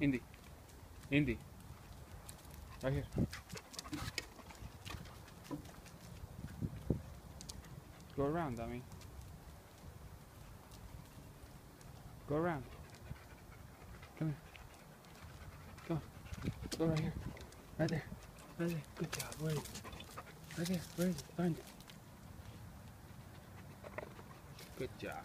Indy. Indy. Right here. Go around, I mean. Go around. Come here. Go. Go right here. Right there. Right there. Good job. Where is it? Right there. Where is it? Find it. Good job.